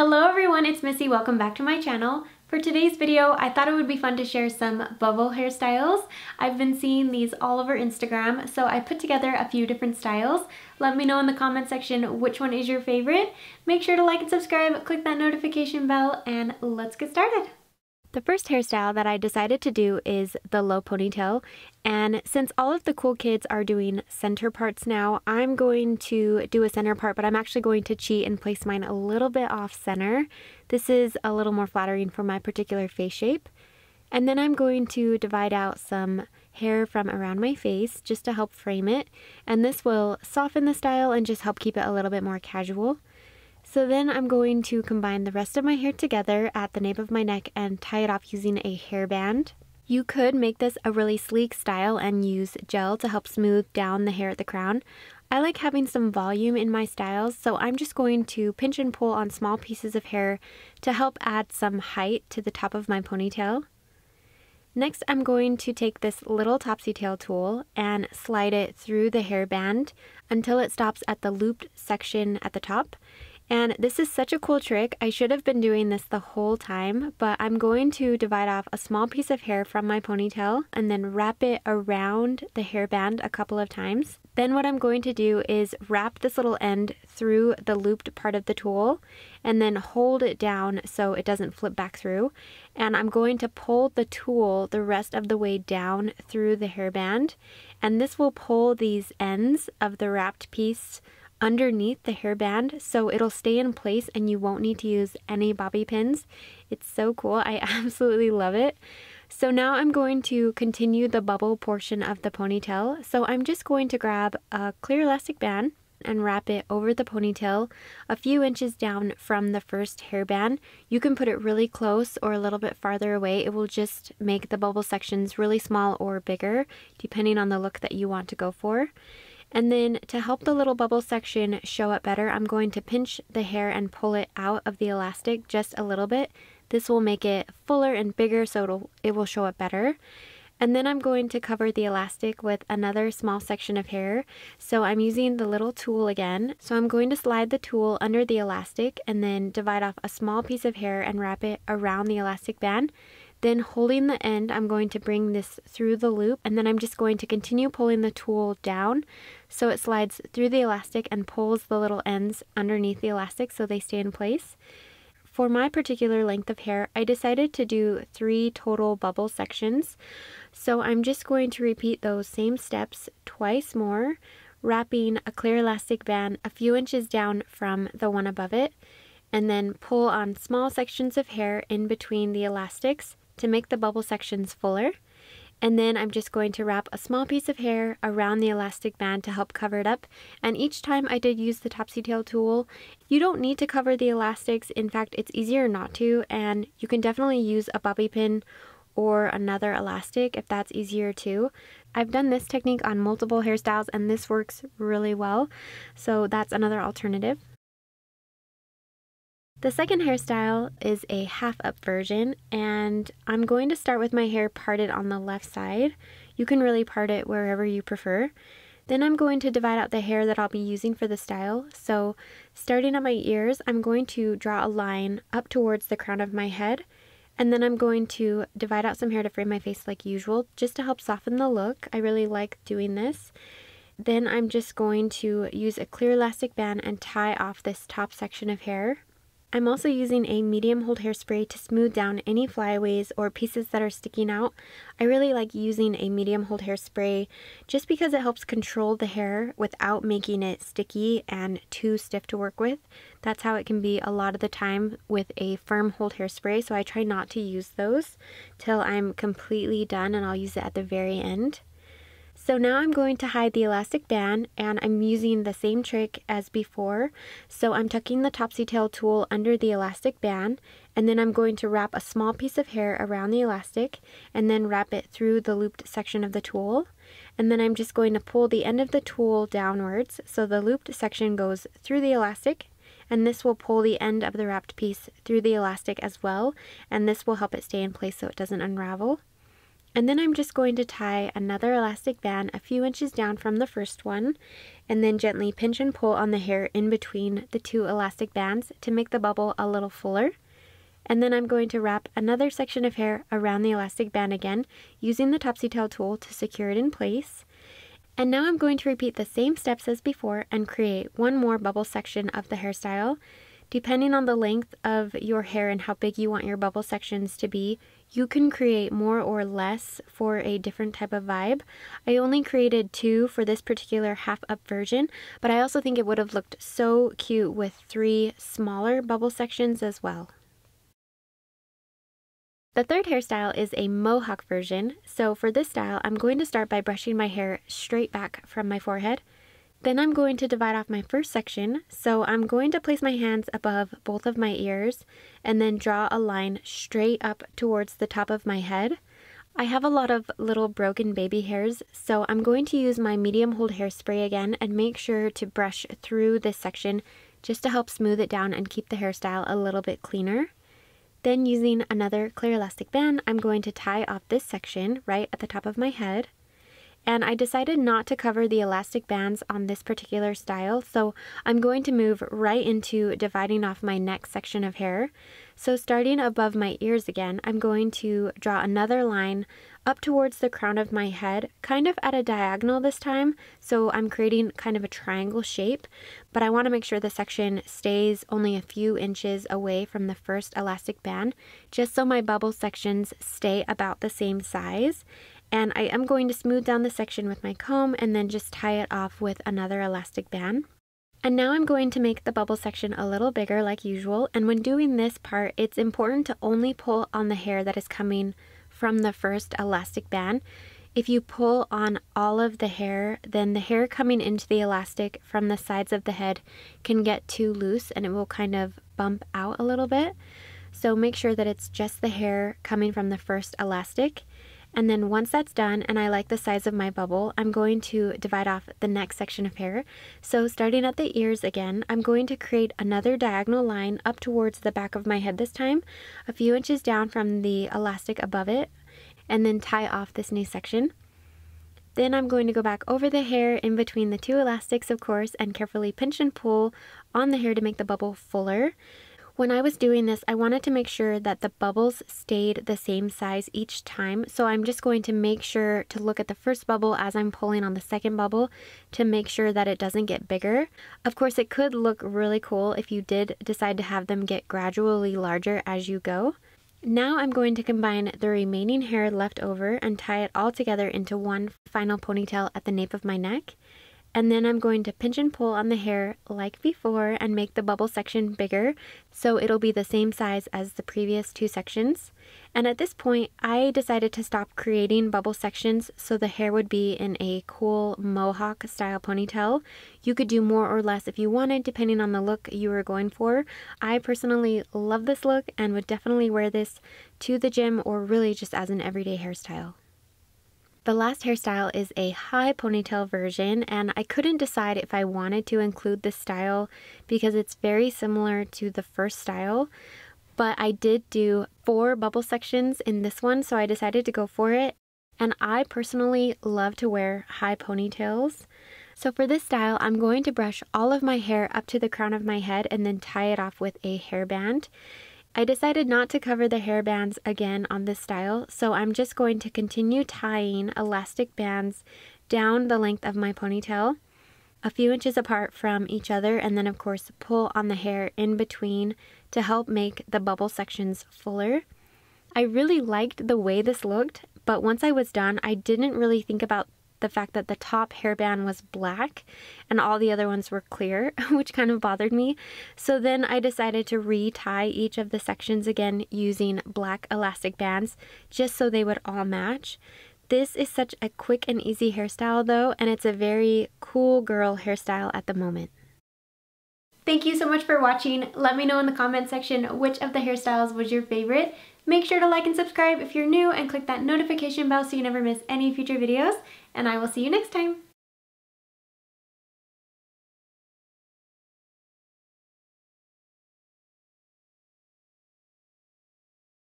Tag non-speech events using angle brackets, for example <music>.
Hello everyone, it's Missy. Welcome back to my channel. For today's video, I thought it would be fun to share some bubble hairstyles. I've been seeing these all over Instagram, so I put together a few different styles. Let me know in the comment section which one is your favorite. Make sure to like and subscribe, click that notification bell, and let's get started. The first hairstyle that I decided to do is the low ponytail and since all of the cool kids are doing center parts now, I'm going to do a center part but I'm actually going to cheat and place mine a little bit off center. This is a little more flattering for my particular face shape. And then I'm going to divide out some hair from around my face just to help frame it and this will soften the style and just help keep it a little bit more casual. So then I'm going to combine the rest of my hair together at the nape of my neck and tie it off using a hairband. You could make this a really sleek style and use gel to help smooth down the hair at the crown. I like having some volume in my styles, so I'm just going to pinch and pull on small pieces of hair to help add some height to the top of my ponytail. Next, I'm going to take this little topsy tail tool and slide it through the hairband until it stops at the looped section at the top. And this is such a cool trick. I should have been doing this the whole time, but I'm going to divide off a small piece of hair from my ponytail and then wrap it around the hairband a couple of times. Then what I'm going to do is wrap this little end through the looped part of the tool and then hold it down so it doesn't flip back through. And I'm going to pull the tool the rest of the way down through the hairband. And this will pull these ends of the wrapped piece underneath the hairband so it'll stay in place and you won't need to use any bobby pins. It's so cool. I <laughs> absolutely love it. So now I'm going to continue the bubble portion of the ponytail. So I'm just going to grab a clear elastic band and wrap it over the ponytail a few inches down from the first hairband. You can put it really close or a little bit farther away. It will just make the bubble sections really small or bigger depending on the look that you want to go for. And then to help the little bubble section show up better, I'm going to pinch the hair and pull it out of the elastic just a little bit. This will make it fuller and bigger so it'll, it will show up better. And then I'm going to cover the elastic with another small section of hair. So I'm using the little tool again. So I'm going to slide the tool under the elastic and then divide off a small piece of hair and wrap it around the elastic band. Then holding the end, I'm going to bring this through the loop and then I'm just going to continue pulling the tool down so it slides through the elastic and pulls the little ends underneath the elastic so they stay in place. For my particular length of hair, I decided to do three total bubble sections. So I'm just going to repeat those same steps twice more, wrapping a clear elastic band a few inches down from the one above it, and then pull on small sections of hair in between the elastics to make the bubble sections fuller. And then I'm just going to wrap a small piece of hair around the elastic band to help cover it up. And each time I did use the topsy tail tool, you don't need to cover the elastics. In fact, it's easier not to. And you can definitely use a bobby pin or another elastic if that's easier too. I've done this technique on multiple hairstyles and this works really well. So that's another alternative. The second hairstyle is a half up version and I'm going to start with my hair parted on the left side. You can really part it wherever you prefer. Then I'm going to divide out the hair that I'll be using for the style. So starting at my ears, I'm going to draw a line up towards the crown of my head and then I'm going to divide out some hair to frame my face like usual just to help soften the look. I really like doing this. Then I'm just going to use a clear elastic band and tie off this top section of hair. I'm also using a medium hold hairspray to smooth down any flyaways or pieces that are sticking out. I really like using a medium hold hairspray just because it helps control the hair without making it sticky and too stiff to work with. That's how it can be a lot of the time with a firm hold hairspray, so I try not to use those till I'm completely done and I'll use it at the very end. So now I'm going to hide the elastic band and I'm using the same trick as before. So I'm tucking the topsy tail tool under the elastic band and then I'm going to wrap a small piece of hair around the elastic and then wrap it through the looped section of the tool. And then I'm just going to pull the end of the tool downwards so the looped section goes through the elastic and this will pull the end of the wrapped piece through the elastic as well and this will help it stay in place so it doesn't unravel. And then I'm just going to tie another elastic band a few inches down from the first one and then gently pinch and pull on the hair in between the two elastic bands to make the bubble a little fuller. And then I'm going to wrap another section of hair around the elastic band again using the Topsy Tail tool to secure it in place. And now I'm going to repeat the same steps as before and create one more bubble section of the hairstyle. Depending on the length of your hair and how big you want your bubble sections to be, you can create more or less for a different type of vibe. I only created two for this particular half up version, but I also think it would have looked so cute with three smaller bubble sections as well. The third hairstyle is a mohawk version, so for this style, I'm going to start by brushing my hair straight back from my forehead. Then I'm going to divide off my first section, so I'm going to place my hands above both of my ears and then draw a line straight up towards the top of my head. I have a lot of little broken baby hairs, so I'm going to use my medium hold hairspray again and make sure to brush through this section just to help smooth it down and keep the hairstyle a little bit cleaner. Then using another clear elastic band, I'm going to tie off this section right at the top of my head and I decided not to cover the elastic bands on this particular style, so I'm going to move right into dividing off my next section of hair. So starting above my ears again, I'm going to draw another line up towards the crown of my head, kind of at a diagonal this time, so I'm creating kind of a triangle shape, but I want to make sure the section stays only a few inches away from the first elastic band, just so my bubble sections stay about the same size. And I am going to smooth down the section with my comb and then just tie it off with another elastic band. And now I'm going to make the bubble section a little bigger like usual. And when doing this part, it's important to only pull on the hair that is coming from the first elastic band. If you pull on all of the hair, then the hair coming into the elastic from the sides of the head can get too loose and it will kind of bump out a little bit. So make sure that it's just the hair coming from the first elastic and then once that's done and I like the size of my bubble, I'm going to divide off the next section of hair. So starting at the ears again, I'm going to create another diagonal line up towards the back of my head this time, a few inches down from the elastic above it, and then tie off this new section. Then I'm going to go back over the hair in between the two elastics, of course, and carefully pinch and pull on the hair to make the bubble fuller. When I was doing this, I wanted to make sure that the bubbles stayed the same size each time. So I'm just going to make sure to look at the first bubble as I'm pulling on the second bubble to make sure that it doesn't get bigger. Of course, it could look really cool if you did decide to have them get gradually larger as you go. Now I'm going to combine the remaining hair left over and tie it all together into one final ponytail at the nape of my neck. And then I'm going to pinch and pull on the hair like before and make the bubble section bigger so it'll be the same size as the previous two sections. And at this point, I decided to stop creating bubble sections so the hair would be in a cool mohawk style ponytail. You could do more or less if you wanted depending on the look you were going for. I personally love this look and would definitely wear this to the gym or really just as an everyday hairstyle. The last hairstyle is a high ponytail version and I couldn't decide if I wanted to include this style because it's very similar to the first style but I did do four bubble sections in this one so I decided to go for it and I personally love to wear high ponytails. So for this style, I'm going to brush all of my hair up to the crown of my head and then tie it off with a hairband. I decided not to cover the hair bands again on this style, so I'm just going to continue tying elastic bands down the length of my ponytail, a few inches apart from each other, and then of course pull on the hair in between to help make the bubble sections fuller. I really liked the way this looked, but once I was done, I didn't really think about the fact that the top hairband was black and all the other ones were clear, <laughs> which kind of bothered me. So then I decided to re-tie each of the sections again using black elastic bands just so they would all match. This is such a quick and easy hairstyle though, and it's a very cool girl hairstyle at the moment. Thank you so much for watching. Let me know in the comment section which of the hairstyles was your favorite. Make sure to like and subscribe if you're new and click that notification bell so you never miss any future videos. And I will see you next time.